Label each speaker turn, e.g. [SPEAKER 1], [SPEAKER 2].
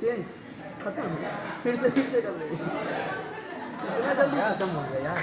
[SPEAKER 1] change खत्म फिर से फिर से कर लेंगे इतना जल्दी खत्म हो गया यार